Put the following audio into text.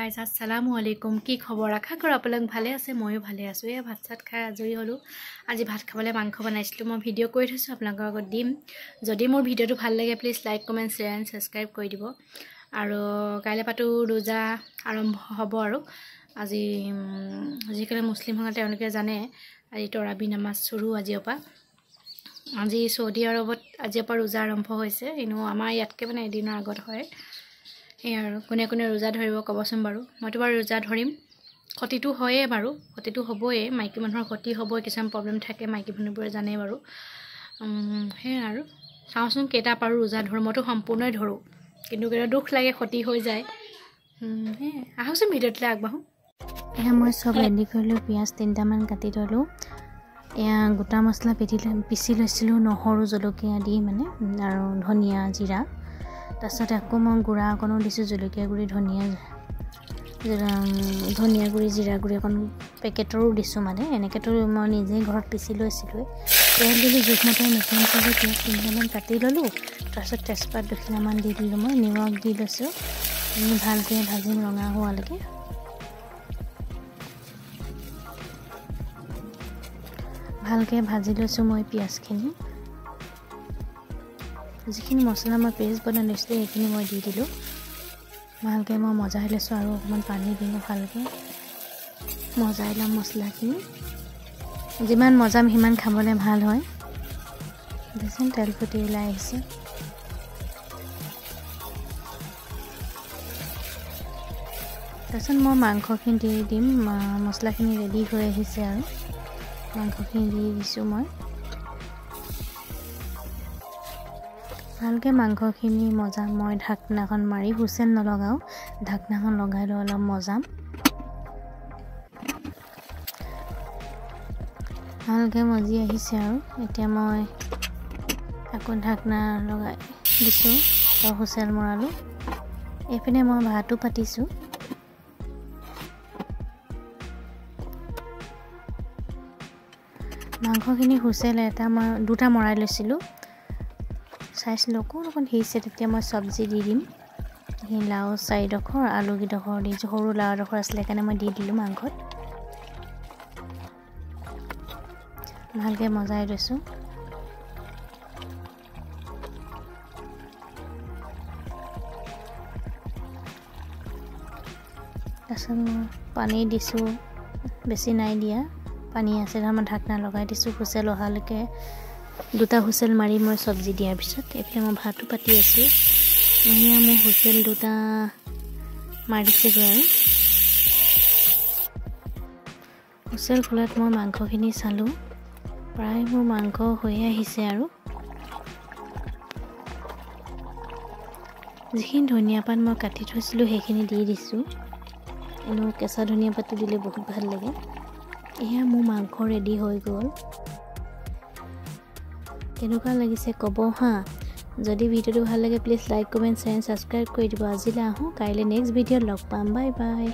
Guys আছালামু আলাইকুম কি খবৰ? আশা কৰোঁ আপোনালোক ভালে আছে ময়ো ভালে আছোঁ। এই ভাত চাত খাই আজৰি হ'লোঁ। আজি ভাত খাবলৈ মাংস বনাইছিলোঁ মই ভিডিঅ' কৰি থৈছোঁ আপোনালোকৰ আগত দিম। যদি মোৰ ভিডিঅ'টো ভাল লাগে please like comment share and subscribe কৰি দিব। আৰু কাইলৈ পাতো ৰোজা আৰম্ভ হ'ব আৰু। আজি যিসকলে মুছলিমসকলে তেওঁলোকে জানে আজি তৰাবি নামাজ চুৰু আজিৰ পৰা। আজি চৌদি আৰবত আজিৰ পৰা ৰোজা আৰম্ভ হৈছে। এনেও আমাৰ ইয়াতকৈ মানে এদিনৰ আগত হয়। সেয়া আৰু কোনে কোনে ৰোজা ধৰিব ক'বচোন বাৰু। মইতো বাৰু ৰোজা ধৰিম। ক্ষতিটো হয়েই বাৰু। ক্ষতিটো হ'বই মাইকী মানুহৰ ক্ষতি হ'বই কিছুমান প্ৰব্লেম থাকে মাইকী মানুহবোৰে জানে বাৰু। সেয়াই আৰু। চাওঁচোন কেইটা পাৰোঁ ৰোজা ধৰোঁ। মইতো সম্পূৰ্ণই ধৰোঁ। কিন্তু কেতিয়াবা দুখ লাগে ক্ষতি হৈ যায়। সেয়াই। আহকচোন ভিডিঅ'টোলৈ আগবাঢ়োঁ। এয়া মই চব ৰেডি কৰিলোঁ পিঁয়াজ তিনিটামান কাটি থ'লোঁ। এয়া গোটা মছলা পিটি পিচি লৈছিলোঁ নহৰু জলকীয়া দি মানে আৰু ধনিয়া জিৰা। তাৰপিছত আকৌ মই গুড়া অকণো দিছোঁ জলকীয়া গুড়ি ধনিয়া ধনিয়া গুড়ি জিৰা গুড়ি অকণ পেকেটৰো দিছোঁ মানে। এনেকৈতো মই নিজেই ঘৰত পিচি লৈছিলোঁ তেল দিলোঁ জোখমতে মিঠা মছলা পিঁয়াজ তিনিটামান কাটি ল'লোঁ। তাৰপিছত তেজপাত দুখিলামান দি দিলোঁ মই নিমখ দি লৈছোঁ। ভালকৈ ভাজিম ৰঙা হোৱালৈকে। ভালকৈ ভাজি লৈছোঁ মই পিঁয়াজখিনি। যিখিনি মছলা মই পেষ্ট বনাই লৈছিলোঁ সেইখিনি মই দি দিলোঁ। ভালকৈ মই মজাই লৈছোঁ আৰু অকণমান পানী দিলোঁ ভালকৈ মজাই ল'ম মছলাখিনি। যিমান মজাম সিমান খাবলৈ ভাল হয়। দেচোন তেল ফুটি ওলাই আহিছে। তাৰপিছত মই মাংসখিনি দি দিম মছলাখিনি ৰেডি হৈ আহিছে আৰু। মাংসখিনি দি দিছোঁ মই। ভালকৈ মাংসখিনি মজাম মই ঢাকনাখন মাৰি হুচেল নলগাওঁ ঢাকনাখন লগাই লৈ অলপ মজাম। ভালকৈ মজি আহিছে আৰু। এতিয়া মই আকৌ ঢাকনা লগাই দিছোঁ আৰু হুচেল মৰালোঁ। এইপিনে মই ভাতো পাতিছোঁ। মাংসখিনি হুচেল এটা মই দুটা মৰাই লৈছিলোঁ। চাইছিলোঁ অকণ অকণ সিজিছে তেতিয়া মই চব্জি দি দিম। সেই লাও চাৰিডোখৰ আলুকেইডোখৰ দিছোঁ। সৰু লাও এডোখৰ আছিলে সেইকাৰণে মই দি দিলোঁ মাংসত। ভালকৈ মজাই লৈছোঁ। তাৰপিছত মই পানী দিছোঁ বেছি নাই দিয়া। পানী আছে মই ঢাকনা লগাই দিছোঁ হুচেল অহালৈকে দুটা হুচেল মাৰি মই চব্জি দিয়াৰ পিছত এইফালে মই ভাতো পাতি আছোঁ। মহিয়া মোৰ হুচেল দুটা মাৰিছেগৈ আৰু। হুচেল খোলাত মই মাংসখিনি চালোঁ। প্ৰায় মোৰ মাংস হৈয়ে আহিছে আৰু। যিখিনি ধনিয়া পাত মই কাটি থৈছিলোঁ সেইখিনি দি দিছোঁ। এনেও কেঁচা ধনিয়া পাতটো দিলে বহুত ভাল লাগে। এয়া মোৰ মাংস ৰেডি হৈ গ'ল। কেনেকুৱা লাগিছে ক'ব হা। যদি ভিডিঅ'টো ভাল লাগে please like comment share subscribe কৰি দিব। আজিলৈ আহোঁ। কাইলৈ নেক্সট ভিডিঅ'ত লগ পাম। Bye bye